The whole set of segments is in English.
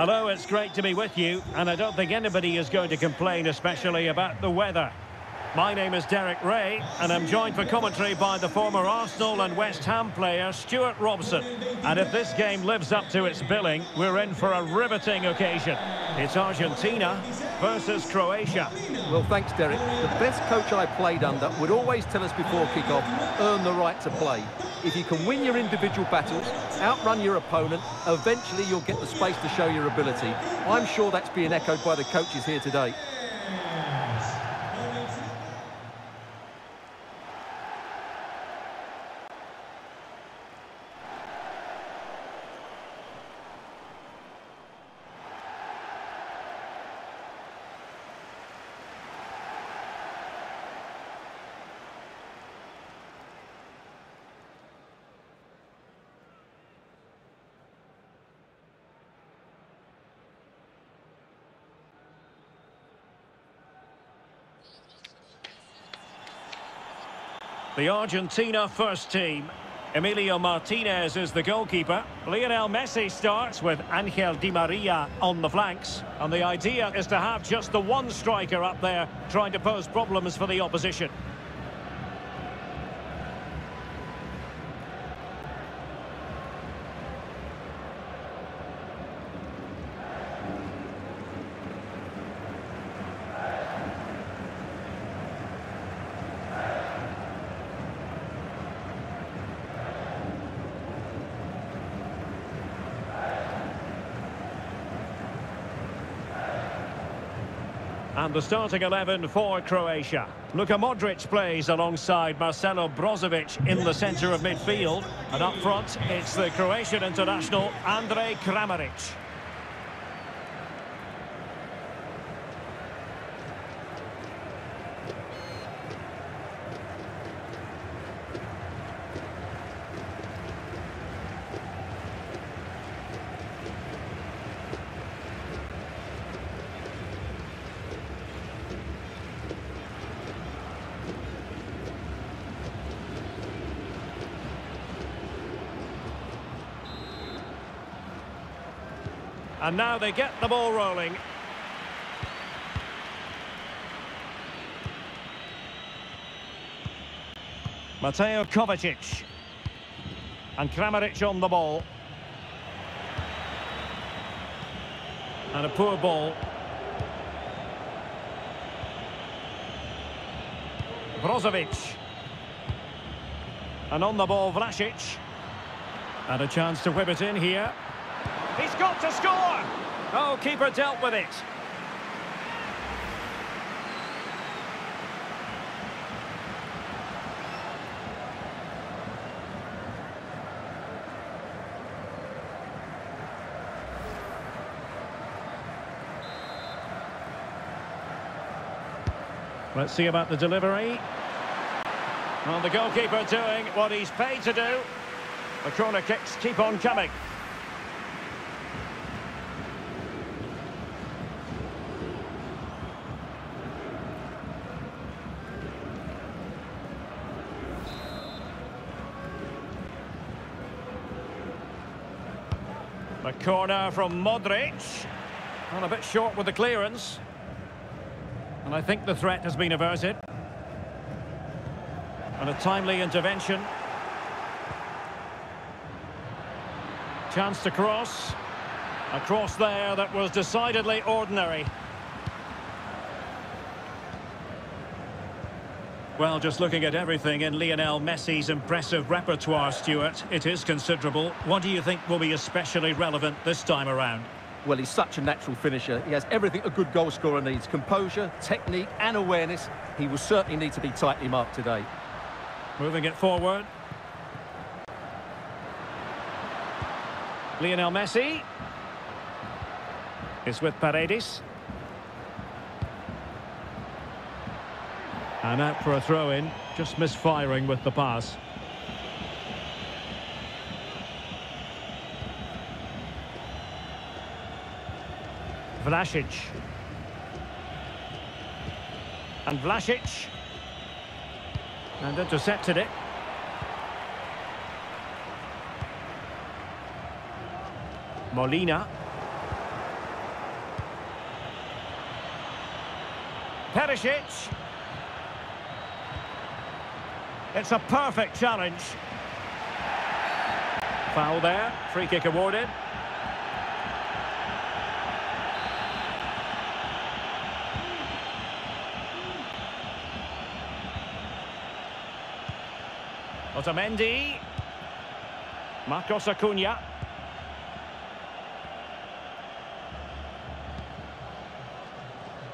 Hello, it's great to be with you, and I don't think anybody is going to complain, especially about the weather. My name is Derek Rae, and I'm joined for commentary by the former Arsenal and West Ham player Stewart Robson. And if this game lives up to its billing, we're in for a riveting occasion. It's Argentina versus Croatia. Well, thanks, Derek. The best coach I played under would always tell us before kick-off, earn the right to play. If you can win your individual battles, outrun your opponent, eventually you'll get the space to show your ability. I'm sure that's being echoed by the coaches here today. The Argentina first team. Emilio Martinez is the goalkeeper. Lionel Messi starts with Angel Di Maria on the flanks. And the idea is to have just the one striker up there trying to pose problems for the opposition. And the starting 11 for Croatia. Luka Modric plays alongside Marcelo Brozovic in the centre of midfield. And up front, it's the Croatian international, Andrej Kramaric. And now they get the ball rolling. Mateo Kovacic. And Kramaric on the ball. And a poor ball. Brozovic. And on the ball, Vlasic. And a chance to whip it in here. He's got to score! Oh, keeper dealt with it. Let's see about the delivery. Well, the goalkeeper doing what he's paid to do. The corner kicks keep on coming. The corner from Modric. Well, a bit short with the clearance. And I think the threat has been averted. And a timely intervention. Chance to cross. A cross there that was decidedly ordinary. Well, just looking at everything in Lionel Messi's impressive repertoire, Stewart, it is considerable. What do you think will be especially relevant this time around? Well, he's such a natural finisher. He has everything a good goal scorer needs. Composure, technique and awareness. He will certainly need to be tightly marked today. Moving it forward. Lionel Messi. Is with Paredes. And out for a throw-in, just misfiring with the pass. Vlasic. And Vlasic. And intercepted it. Molina. Perisic. It's a perfect challenge. Foul there. Free kick awarded. Otamendi. Marcos Acuna.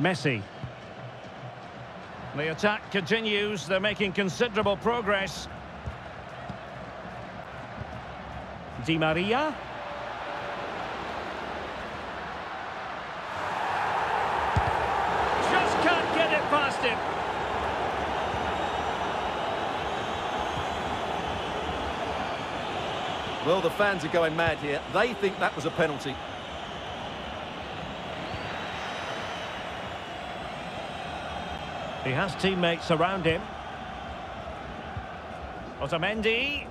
Messi. The attack continues. They're making considerable progress. Di Maria. Just can't get it past him. Well, the fans are going mad here. They think that was a penalty. He has teammates around him. Otamendi.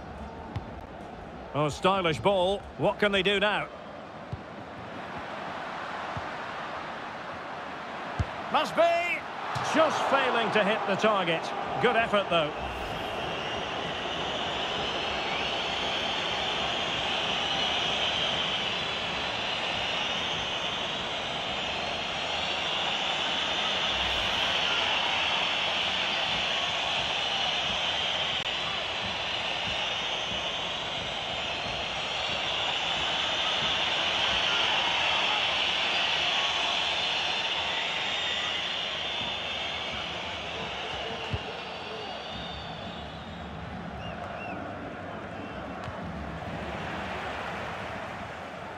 Oh, stylish ball. What can they do now? Must be. Just failing to hit the target. Good effort, though.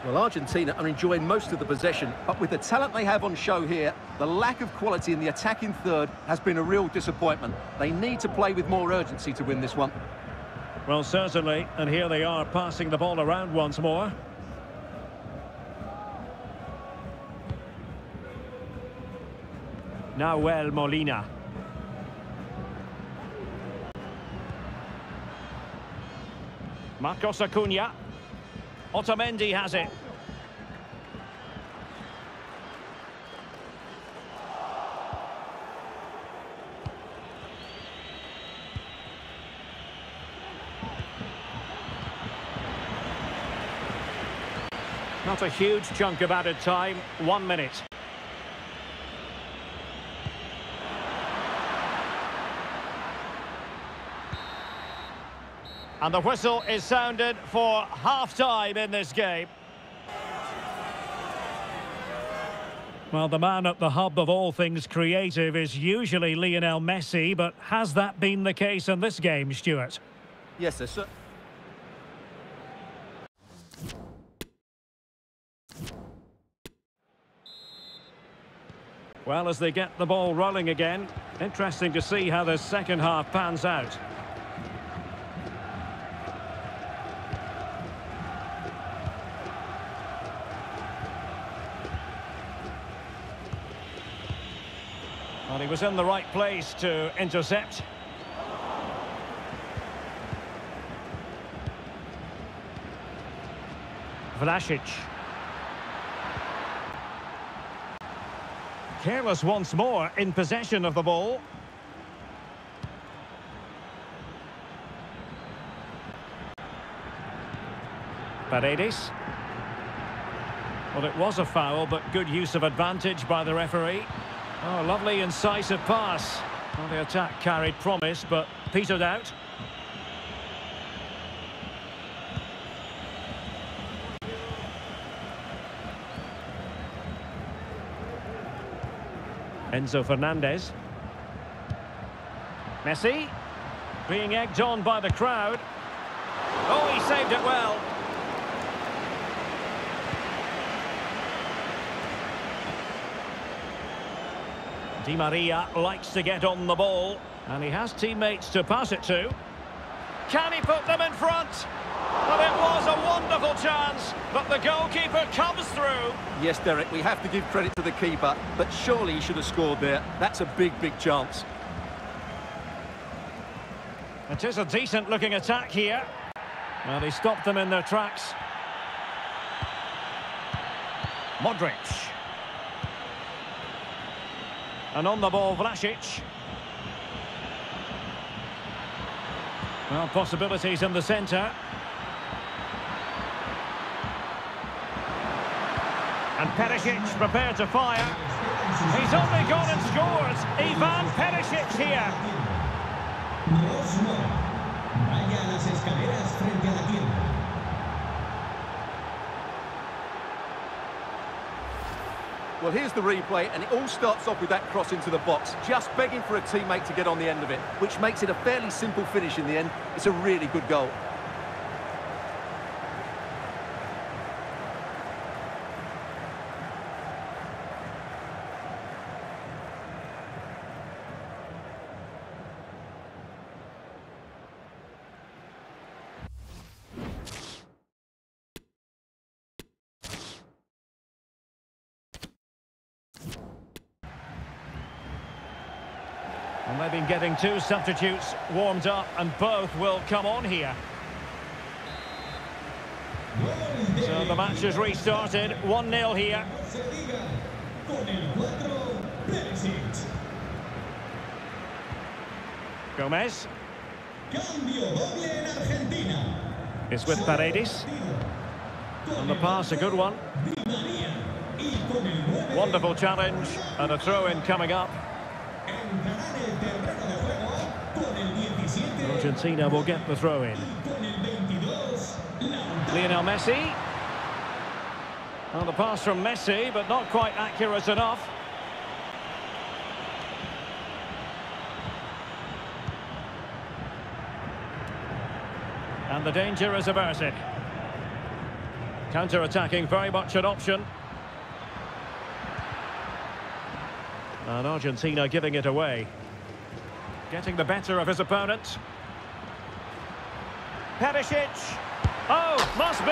Well, Argentina are enjoying most of the possession, but with the talent they have on show here, the lack of quality in the attacking third has been a real disappointment. They need to play with more urgency to win this one. Well, certainly. And here they are passing the ball around once more. Nahuel Molina. Marcos Acuna. Otamendi has it. Not a huge chunk of added time. One minute. And the whistle is sounded for half-time in this game. Well, the man at the hub of all things creative is usually Lionel Messi, but has that been the case in this game, Stewart? Yes, sir. Well, as they get the ball rolling again, interesting to see how the second half pans out. Well, he was in the right place to intercept. Vlasic. Careless once more in possession of the ball. Paredes. Well, it was a foul, but good use of advantage by the referee. Oh, lovely incisive pass. Well, the attack carried promise, but petered out. Enzo Fernandez. Messi. Being egged on by the crowd. Oh, he saved it well. Di Maria likes to get on the ball. And he has teammates to pass it to. Can he put them in front? Well, it was a wonderful chance, but the goalkeeper comes through. Yes, Derek, we have to give credit to the keeper, but surely he should have scored there. That's a big, big chance. It is a decent-looking attack here. Well, he stopped them in their tracks. Modric. And on the ball, Vlasic. Well, possibilities in the centre. And Perisic prepared to fire. He's only gone and scored. Ivan Perisic here. Vaya las escaleras frente a la tienda. Well, here's the replay, and it all starts off with that cross into the box, just begging for a teammate to get on the end of it, which makes it a fairly simple finish in the end. It's a really good goal. They've been getting two substitutes warmed up, and both will come on here. So the match has restarted, 1-0 here. Gomez. It's with Paredes. And the pass, a good one. Wonderful challenge, and a throw-in coming up. Argentina will get the throw in. Lionel Messi. Well, the pass from Messi, but not quite accurate enough. And the danger is averted. Counter-attacking, very much an option. And Argentina giving it away. Getting the better of his opponent. Perisic. Oh, must be.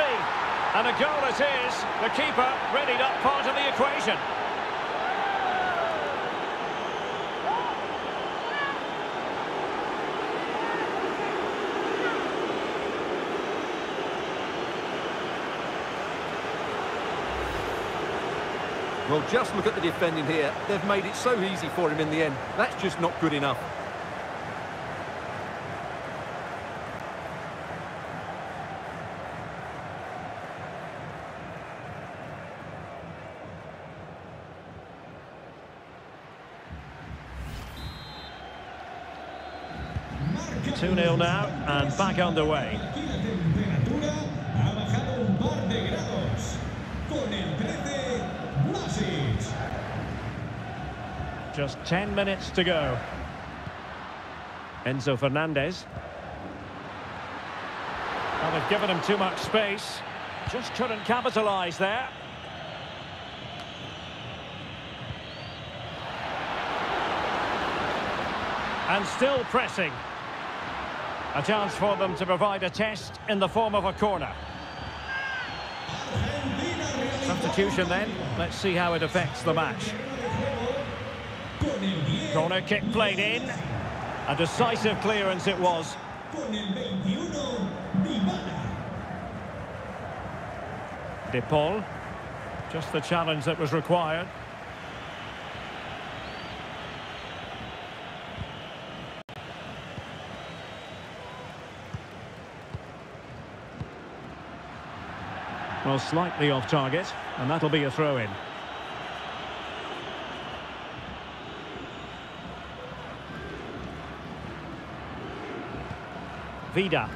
And a goal it is. The keeper readied up part of the equation. Well, just look at the defending here. They've made it so easy for him in the end. That's just not good enough. Two 0 now and back underway. Just 10 minutes to go. Enzo Fernandez. Well, they've given him too much space. Just couldn't capitalise there. And still pressing. A chance for them to provide a test in the form of a corner. Substitution then. Let's see how it affects the match. Corner kick played in. A decisive clearance it was. De Paul. Just the challenge that was required. Well, slightly off target, and that'll be a throw-in. Vida.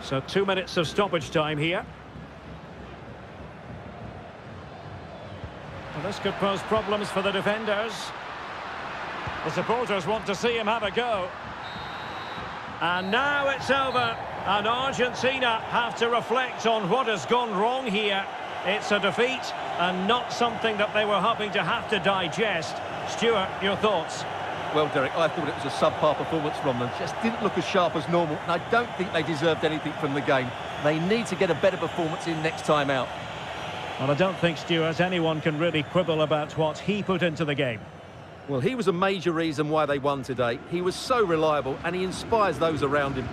So two minutes of stoppage time here. Well, this could pose problems for the defenders. The supporters want to see him have a go. And now it's over. And Argentina have to reflect on what has gone wrong here. It's a defeat and not something that they were hoping to have to digest. Stewart, your thoughts? Well, Derek, I thought it was a subpar performance from them. Just didn't look as sharp as normal, and I don't think they deserved anything from the game. They need to get a better performance in next time out. Well, I don't think, Stewart, anyone can really quibble about what he put into the game. Well, he was a major reason why they won today. He was so reliable, and he inspires those around him.